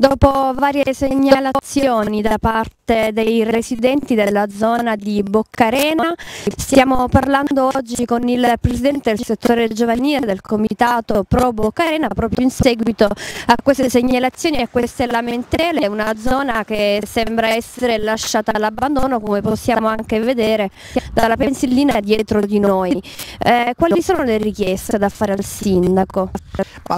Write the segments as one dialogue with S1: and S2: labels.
S1: Dopo varie segnalazioni da parte dei residenti della zona di Boccarena, stiamo parlando oggi con il presidente del settore giovanile del comitato Pro Boccarena proprio in seguito a queste segnalazioni e a queste lamentele, una zona che sembra essere lasciata all'abbandono come possiamo anche vedere dalla pensillina dietro di noi. Eh, quali sono le richieste da fare al sindaco?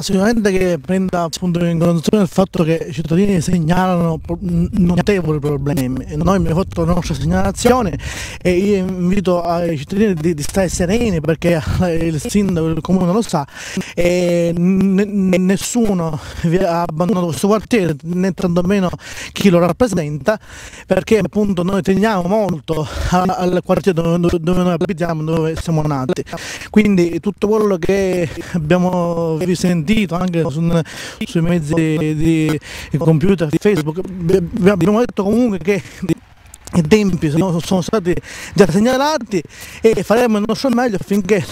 S2: Sicuramente che prenda appunto in considerazione il fatto che i cittadini segnalano notevoli problemi. Noi abbiamo fatto la nostra segnalazione e io invito ai cittadini di, di stare sereni perché il sindaco del comune lo sa e nessuno ha abbandonato questo quartiere né tantomeno chi lo rappresenta perché appunto noi teniamo molto al quartiere dove, dove noi abitiamo, dove siamo nati. Quindi tutto quello che abbiamo sentito sentito anche su, sui mezzi di, computer, di Facebook, abbiamo detto comunque che i tempi sono, stati già segnalati e faremo il nostro meglio affinché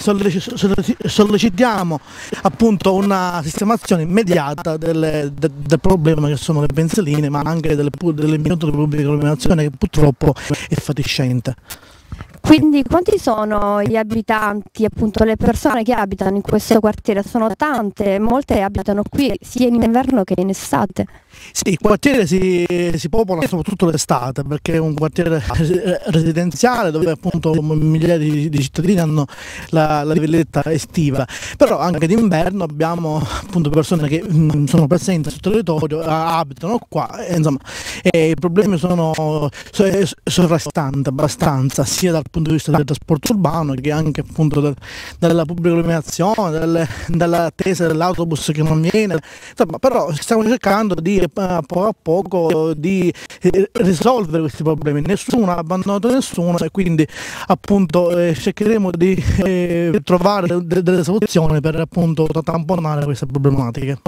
S2: sollecitiamo appunto una sistemazione immediata del, del, del problema che sono le pensiline ma anche delle, delle minuti di pubblica illuminazione che purtroppo è fatiscente.
S1: Quindi quanti sono gli abitanti, appunto le persone che abitano in questo quartiere? Sono tante, molte abitano qui sia in inverno che in estate.
S2: Sì, il quartiere si, si popola soprattutto l'estate perché è un quartiere residenziale dove appunto migliaia di, di cittadini hanno la, la livelletta estiva, però anche d'inverno abbiamo appunto persone che mm, sono presenti sul territorio, abitano qua, e, insomma, e i problemi sono sovrastanti abbastanza sia dal punto di vista del trasporto urbano che anche appunto del, della pubblica illuminazione, del, dell'attesa dell'autobus che non viene, insomma, però stiamo cercando di a poco a poco di eh, risolvere questi problemi. Nessuno ha abbandonato nessuno e quindi appunto eh, cercheremo di eh, trovare delle, delle soluzioni per appunto tamponare queste problematiche.